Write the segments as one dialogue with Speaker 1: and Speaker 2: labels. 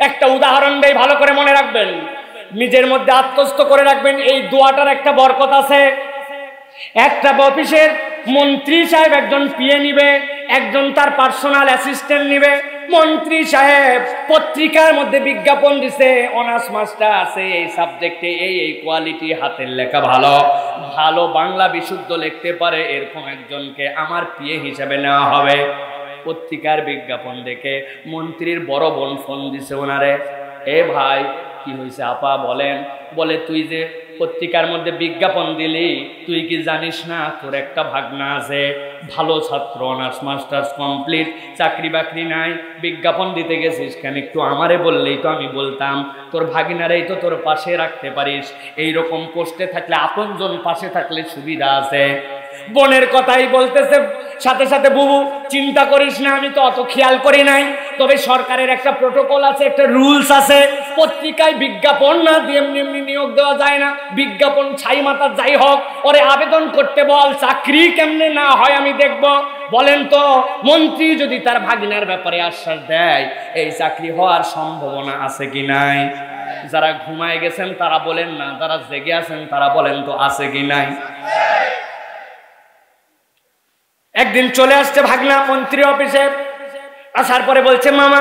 Speaker 1: একটা উদাহরণ দেয় ভালো করে মনে রাখবেন। নিজের মধ্যে আত্মস্থ করে রাখবেন, এই দোয়াটার একটা বরকত আছে। একটা অফিসের মন্ত্রী সাহেব একজন পিএ নিবে, একজন তার পার্সোনাল অ্যাসিস্ট্যান্ট নিবে। মন্ত্রী সাহেব পত্রিকার মধ্যে বিজ্ঞাপন দিছে, অনার্স মাস্টার, আছে এই সাবজেক্টে এই এই কোয়ালিটি হাতের লেখা ভালো। ভালো বাংলা বিশুদ্ধ লিখতে পারে, এরকম একজনকে আমার পিএ হিসাবে নেওয়া হবে। পত্রিকার বিজ্ঞাপন দেখে মন্ত্রীর বড় বোন ফোন দিছে ওনারে। এ ভাই, কি হয়েছে আপা, বলেন। বলে, তুই যে পত্রিকার মধ্যে বিজ্ঞাপন দিলি, তুই কি জানিস না, তোর একটা ভাগনা আছে। ভালো ছাত্র, অনার্স, মাস্টার্স কমপ্লিট, চাকরি বাকরি নাই, বিজ্ঞাপন দিতে গেছিস কেন? একটু আমারে বললেই তো আমি বলতাম, তোর ভাগিনারেই তো তোর পাশে রাখতে পারিস। এই রকম পোস্টে থাকলে আপনজন পাশে থাকলে সুবিধা আছে। বোনের কথাই বলতেছে সাথে সাথে বুবু, চিন্তা করিস না, আমি তো অত খেয়াল করি নাই। তবে সরকারের একটা প্রোটোকল আছে, একটা রুলস আছে। পত্রিকায় বিজ্ঞাপন না, দিয়ে এমনি নিয়োগ দেওয়া যায় না। বিজ্ঞাপন ছাই মাথা যাই হোক, ওরে আবেদন করতে বল, চাকরি কেমনে না হয় আমি দেখব। বলেন তো, মন্ত্রী যদি তার ভাগিনার ব্যাপারে আশ্বাস দেয়, এই চাকরি হওয়ার সম্ভাবনা আছে কি নাই? যারা ঘুমায় গেছেন, তারা বলেন না, যারা জেগে আছেন, তারা বলেন তো আছে কি নাই? একদিন চলে আসছে ভাগনা মন্ত্রী অফিসে। আসার পরে বলছে, মামা,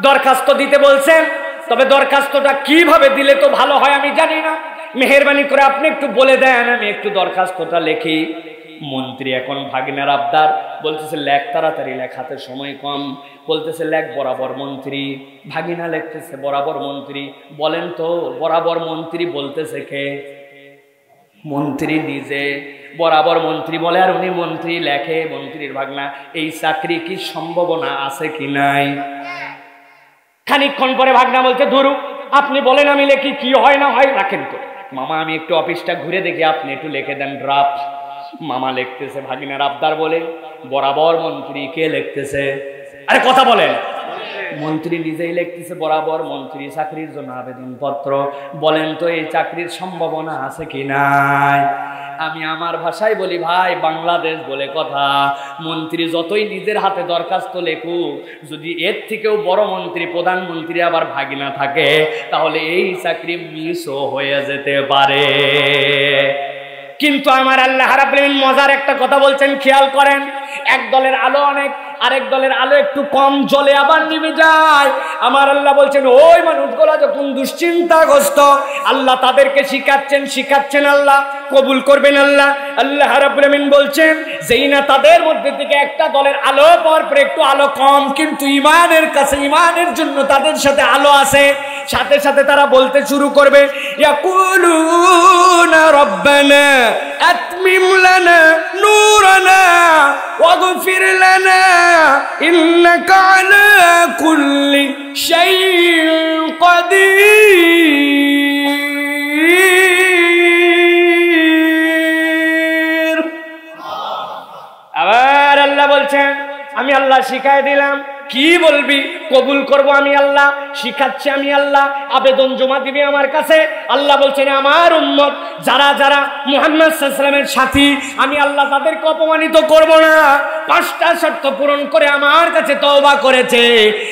Speaker 1: দরখাস্ত দিতে বলছেন তবে দরখাস্তটা কীভাবে দিলে তো ভালো হয় আমি জানি না। মেহরবানি করে আপনি একটু বলে দেন, আমি একটু দরখাস্তটা লেখি। মন্ত্রী এখন ভাগিনার আবদার, বলতেছে, লেখ তাড়াতাড়ি লেখাতে সময় কম। বলতেছে, লেখ, বরাবর মন্ত্রী। ভাগিনা লিখতেছে, বরাবর মন্ত্রী। বলেন তো, বরাবর মন্ত্রী বলতেছে কে? মন্ত্রী নিজে বরাবর মন্ত্রী বলে, আর উনি মন্ত্রী লেখে, মন্ত্রীর ভাগনা, এই চাকরি কি সম্ভাবনা আছে কি নাই? খানিকক্ষণ পরে ভাগনা বলছে, ধরু, আপনি বলেন আমি লেখি, কি হয় না হয়, রাখেন তো। মামা, আমি একটু অফিসটা ঘুরে দেখি, আপনি একটু লিখে দেন ড্রাফ মামা লিখতেছে, ভাগিনার আবদার বলে, বরাবর মন্ত্রী কে লিখতেছে? আরে কথা বলেন। মন্ত্রী নিজেই লিখতেছে, বরাবর মন্ত্রী চাকরির জন্য আবেদনপত্র। বলেন তো, এই চাকরির সম্ভাবনা আছে কি নাই? আমি আমার ভাষায় বলি, ভাই, বাংলাদেশ বলে কথা। মন্ত্রী যতই নিজের হাতে দরখাস্ত লেখুক, যদি এর থেকেও বড় মন্ত্রী, প্রধানমন্ত্রী আবার ভাগিনা থাকে, তাহলে এই চাকরি মিসও হয়ে যেতে পারে। কিন্তু আমার আল্লাহ রাব্বুল মজার একটা কথা বলছেন, খেয়াল করেন। এক দলের আলো অনেক, আরেক দলের আলো একটু কম জলে আবার নিভে যায়। আমার আল্লাহ বলছেন, ওই মানুষগুলো যখন দুশ্চিন্তাগ্রস্ত, আল্লাহ তাদেরকে শিখাচ্ছেন শিখাচ্ছেন আল্লাহ, কবুল করবেন আল্লাহ। আল্লাহ রাব্বুল আমিন বলছেন, যেই না তাদের মধ্যে থেকে একটা দলের আলো পাওয়ার পরে একটু আলো কম, কিন্তু ইমানের কাছে ইমানের জন্য তাদের সাথে আলো আছে। সাথে সাথে তারা বলতে শুরু করবে, ইয়াকুলুনা রব্বানা, আতমিম লানা واغفر لنا إنك على كل شيء قدير আবার আল্লাহ বলছেন আমি আল্লাহ শিখাই দিলাম কি বলবি? কবুল করব আমি আল্লাহ, শিখাচ্ছি আমি আল্লাহ, আবেদন জমা দিবি আমার কাছে। আল্লাহ বলছেন, আমার উম্মত, যারা যারা মুহাম্মদ সাল্লামের সাথী, আমি আল্লাহ তাদেরকে অপমানিত করব না। পাঁচটা শর্ত পূরণ করে আমার কাছে তওবা করেছে।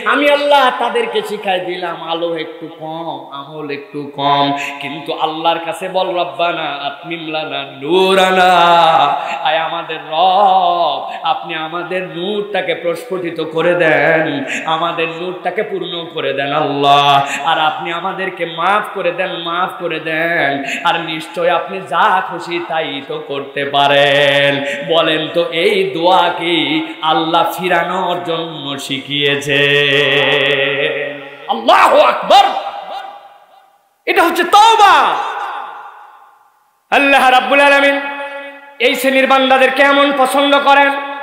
Speaker 1: আমি আল্লাহ তাদেরকে শিখাই দিলাম, আলো একটু কম, আমল একটু কম। কিন্তু আল্লাহর কাছে বল, রব্বানা আতমিমলানা নূরানা। আয় আমাদের রব। আপনি আমাদের নূরটাকে প্রস্ফুটিত করে দেন, আমাদের নূরটাকে পূর্ণ করে দেন আল্লাহ। আর আপনি আমাদেরকে মাফ করে দেন, মাফ করে দেন। আর নিশ্চয় আপনি যা খুশি তাই তো করতে পারেন। বলেন তো, এই দোয়া কি আল্লাহ ফিরানোর জন্য শিখিয়েছে? আল্লাহ আকবর! এটা হচ্ছে তওবা। আল্লাহ রাব্বুল আলামিন এই শ্রেণির বান্দাদের কেমন পছন্দ করেন